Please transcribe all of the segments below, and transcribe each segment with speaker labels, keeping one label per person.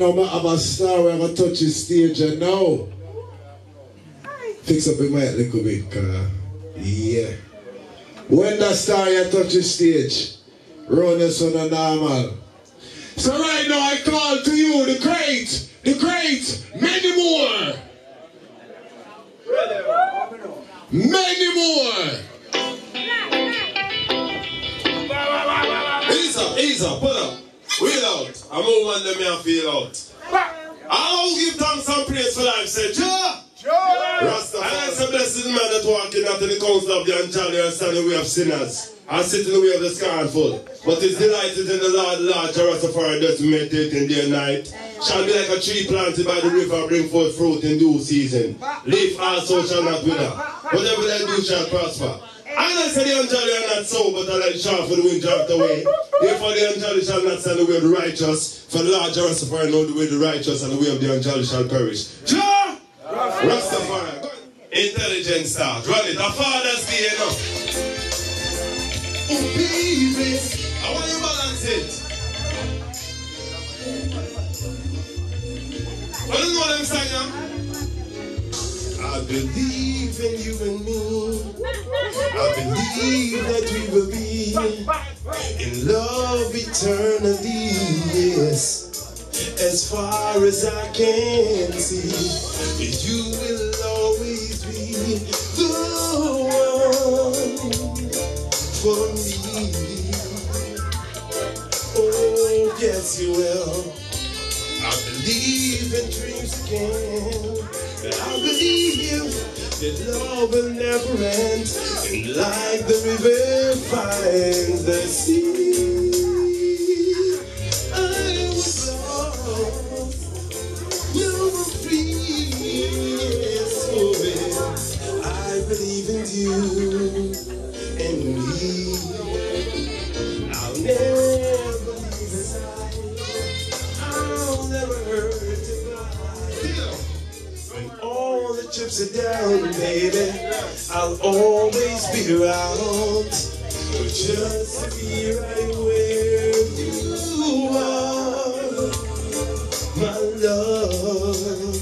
Speaker 1: right now, I have a star where I'm going to touch the stage now. Fix up your mic a little bit, car. Yeah. When the star you touch the stage, run this on a normal. So right now I call to you the great, the great, Menny More. Menny More.
Speaker 2: Ease up, ease up, pull up. Wheel out. I'm over one them here feel out. I'll give thanks and praise for life. Say, Jah! Rasta. And that's a blessed man that walking out in the council of the unjolly and stand in the way of sinners. And sit in the way of the scornful. But is delighted in the Lord, Lord, Rastafari does meditate in day and night. Shall be like a tree planted by the river, bring forth fruit in due season. Leaf also shall not wither. Whatever they do shall prosper. I don't say the unjolly are not so, but I like sharp for the wind drift away. Therefore the unjolly shall not stand the way of the righteous. For the Lord Rastafari know the way of the righteous and the way of the unjolly shall perish. Jah! Rastafari. Intelligence start. Run it. A father's day, know. Oh, baby. I want you balance it. What is what I'm saying? I believe in you and me. I believe that we will be in love eternally. Yes. As far as I can see, you will always be the one for me. Oh, yes, you will. I believe in dreams again. That love will never end. And like the river finds the sea, I was lost. Now I'm free. Yes, oh. I believe in you chips down, baby, I'll always be around. Just to be right where you are, my love.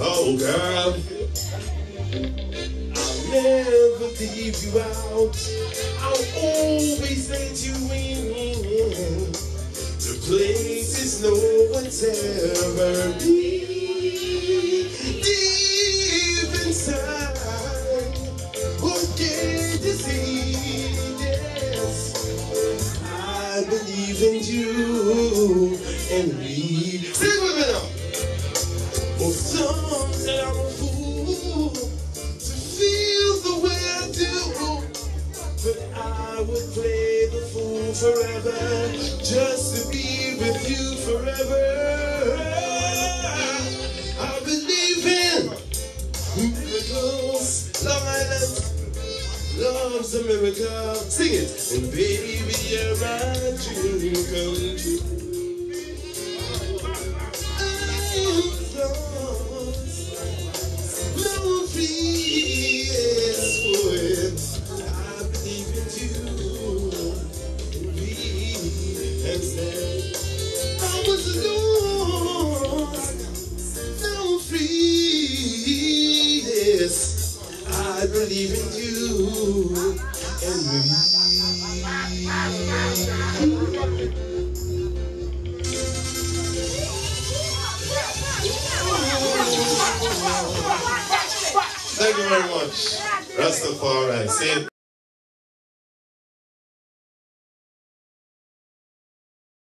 Speaker 2: Oh, girl. I'll never leave you out. I'll always let you in. The places no one's ever been. Believe in you and we. Sing with me now. Well, some say I'm a fool to feel the way I do. But I would play the fool forever just to be with you forever. Love's a miracle. Sing it. And baby, you're my dream come true. I'm lost. No free, yes, for. I believe in you. And we have said I was lost. Now free, yes. I believe in you and me. Thank you very much. Rastafari. Say it.